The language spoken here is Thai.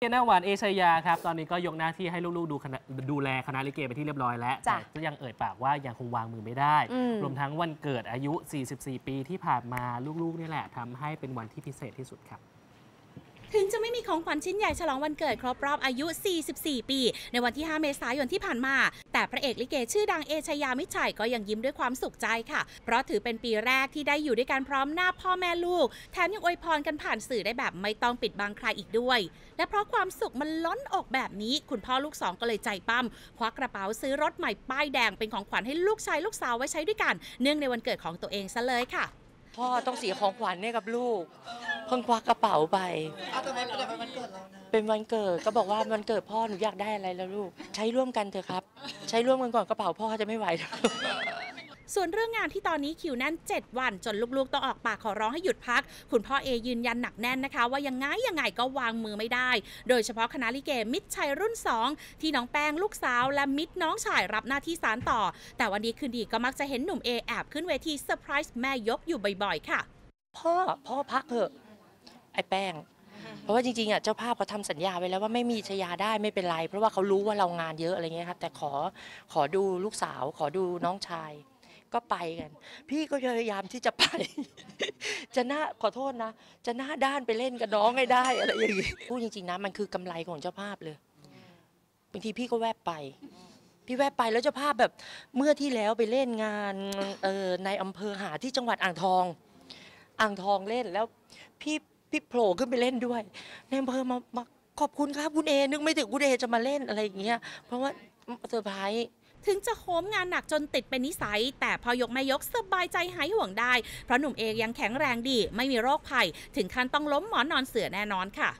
เจน่าหวานเอชยาครับ ตอนนี้ก็ยกหน้าที่ให้ลูกๆดูคณะดูแลคณะลิเกไปที่เรียบร้อยแล้วจ้ะแต่ก็ยังเอ่ยปากว่ายังคงวางมือไม่ได้อืมรวมทั้งวันเกิดอายุ 44 ปีที่ผ่านมาลูกๆนี่แหละทำให้เป็นวันที่พิเศษที่สุดครับ ถึงจะไม่มีของขวัญชิ้นใหญ่ฉลองวันเกิดครบรอบอายุ 44 ปี ในวันที่ 5 เมษายนที่ผ่านมา แต่พระเอกลิเกชื่อดังเอชยามิชัยก็ยังยิ้มด้วยความสุขใจค่ะ เพราะถือเป็นปีแรกที่ได้อยู่ด้วยกันพร้อมหน้าพ่อแม่ลูก แถมยังอวยพรกันผ่านสื่อได้แบบไม่ต้องปิดบังใครอีกด้วย และเพราะความสุขมันล้นอกแบบนี้ คุณพ่อลูกสองก็เลยใจปั้มควักกระเป๋าซื้อรถใหม่ป้ายแดงเป็นของขวัญให้ลูกชายลูกสาวไว้ใช้ด้วยกัน เนื่องในวันเกิดของตัวเองซะเลยค่ะพ่อต้องเสียของขวัญให้กับลูก เพิ่งควักกระเป๋าไป เอาแต่วันแต่เป็นวันเกิดเรานะเป็นวันเกิดก็บอกว่าวันเกิดพ่อหนูอยากได้อะไรแล้วลูก ใช้ร่วมกันเถอะครับ ใช้ร่วมกันก่อนกระเป๋าพ่อจะไม่ไหวแล้ว ส่วนเรื่องงานที่ตอนนี้คิวแน่น 7 วันจนลูกๆ ต้องออกปากขอร้องให้หยุดพัก คุณพ่อเอยืนยันหนักแน่นนะคะ ว่ายังไงยังไงก็วางมือไม่ได้ โดยเฉพาะคณะลิเกมิตรชัยรุ่น 2 ที่น้องแป้งลูกสาวและมิตรน้องชายรับหน้าที่สานต่อ แต่วันดีคืนดีก็มักจะเห็นหนุ่มเอแอบขึ้นเวทีเซอร์ไพรส์แม่ยกอยู่บ่อยๆ ค่ะ พ่อพ่อพักเถอะ ไอ้แป้ง เพราะว่าจริงๆอะเจ้าภาพเขาทำสัญญาไว้แล้วว่าไม่มีไชยาได้ไม่เป็นไรเพราะว่าเขารู้ว่าเรางานเยอะอะไรเงี้ยครับแต่ขอขอดูลูกสาว ขอดูน้องชาย ก็ไปกัน พี่ก็พยายามที่จะไป จะหน้าขอโทษนะ จะหน้าด้านไปเล่นกับน้องให้ได้อะไรอย่างงี้พูดจริงๆนะมันคือกำไรของเจ้าภาพเลยบางทีพี่ก็แวบไป พี่แวบไปแล้วเจ้าภาพแบบเมื่อที่แล้วไปเล่นงานเออในอำเภอหาดที่จังหวัดอ่างทอง อ่างทองเล่นแล้วพี่ พี่โผล่ขึ้นไปเล่นด้วยในอำเภอมามาขอบคุณครับคุณเอนึกไม่ถึงคุณเอจะมาเล่นอะไรอย่างเงี้ยเพราะว่าเซอร์ไพรส์ถึงจะโหมงานหนักจนติดเป็นนิสัย แต่พอยกไม่ยกสบายใจหายห่วงได้ เพราะหนุ่มเอยังแข็งแรงดี ไม่มีโรคภัย ถึงขั้นต้องล้มหมอนนอนเสือแน่นอนค่ะ